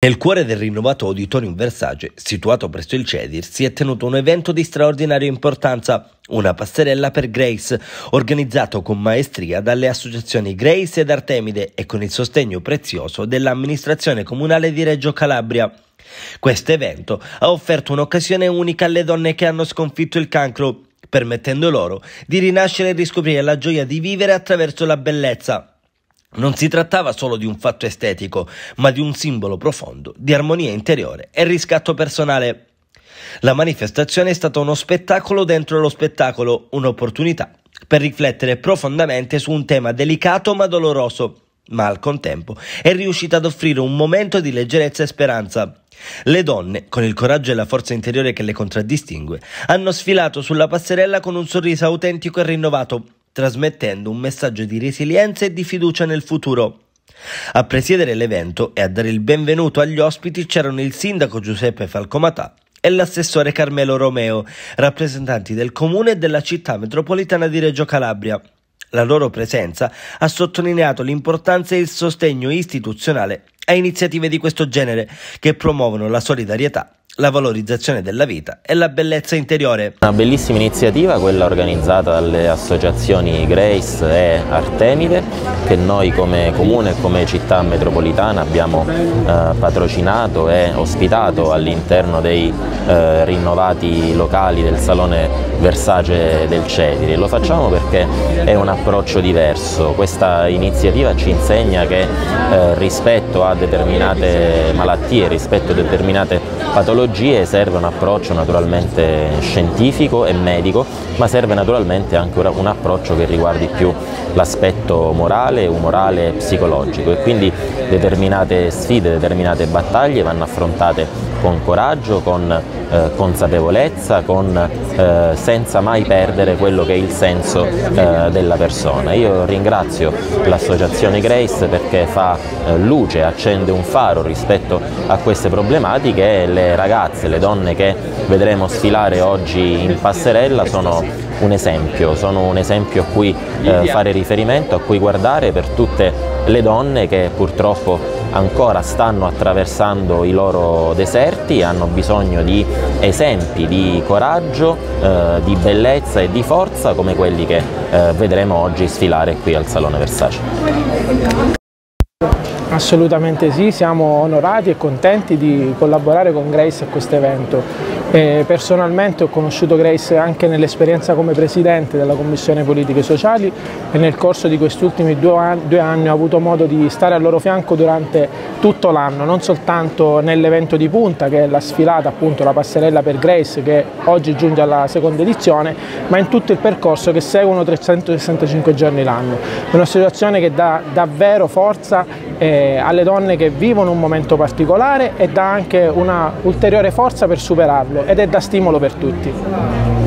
Nel cuore del rinnovato Auditorium Versace, situato presso il CEDIR, si è tenuto un evento di straordinaria importanza, una passerella per Grace, organizzato con maestria dalle associazioni Grace ed Artemide e con il sostegno prezioso dell'amministrazione comunale di Reggio Calabria. Questo evento ha offerto un'occasione unica alle donne che hanno sconfitto il cancro, permettendo loro di rinascere e riscoprire la gioia di vivere attraverso la bellezza. Non si trattava solo di un fatto estetico, ma di un simbolo profondo di armonia interiore e riscatto personale. La manifestazione è stata uno spettacolo dentro lo spettacolo, un'opportunità per riflettere profondamente su un tema delicato ma doloroso, ma al contempo è riuscita ad offrire un momento di leggerezza e speranza. Le donne, con il coraggio e la forza interiore che le contraddistingue, hanno sfilato sulla passerella con un sorriso autentico e rinnovato, trasmettendo un messaggio di resilienza e di fiducia nel futuro. A presiedere l'evento e a dare il benvenuto agli ospiti c'erano il sindaco Giuseppe Falcomatà e l'assessore Carmelo Romeo, rappresentanti del comune e della città metropolitana di Reggio Calabria. La loro presenza ha sottolineato l'importanza e il sostegno istituzionale a iniziative di questo genere che promuovono la solidarietà la valorizzazione della vita e la bellezza interiore. Una bellissima iniziativa, quella organizzata dalle associazioni Grace e Artemide, che noi come comune e come città metropolitana abbiamo eh, patrocinato e ospitato all'interno dei eh, rinnovati locali del Salone Versace del Cediri. Lo facciamo perché è un approccio diverso. Questa iniziativa ci insegna che eh, rispetto a determinate malattie, rispetto a determinate patologie, tecnologie serve un approccio naturalmente scientifico e medico, ma serve naturalmente anche un approccio che riguardi più l'aspetto morale, umorale e psicologico. E quindi determinate sfide, determinate battaglie vanno affrontate con coraggio, con eh, consapevolezza, con, eh, senza mai perdere quello che è il senso eh, della persona. Io ringrazio l'associazione Grace perché fa eh, luce, accende un faro rispetto a queste problematiche e le ragazze, le donne che vedremo sfilare oggi in passerella sono un esempio, sono un esempio a cui eh, fare riferimento, a cui guardare per tutte le donne che purtroppo ancora stanno attraversando i loro deserti, hanno bisogno di esempi di coraggio, eh, di bellezza e di forza come quelli che eh, vedremo oggi sfilare qui al Salone Versace. Assolutamente sì, siamo onorati e contenti di collaborare con Grace a questo evento. E personalmente ho conosciuto Grace anche nell'esperienza come Presidente della Commissione Politiche Sociali e nel corso di questi ultimi due anni, ho avuto modo di stare al loro fianco durante tutto l'anno, non soltanto nell'evento di punta che è la sfilata, appunto la passerella per Grace che oggi giunge alla seconda edizione, ma in tutto il percorso che seguono 365 giorni l'anno. È una situazione che dà davvero forza eh, alle donne che vivono un momento particolare e dà anche una ulteriore forza per superarlo ed è da stimolo per tutti.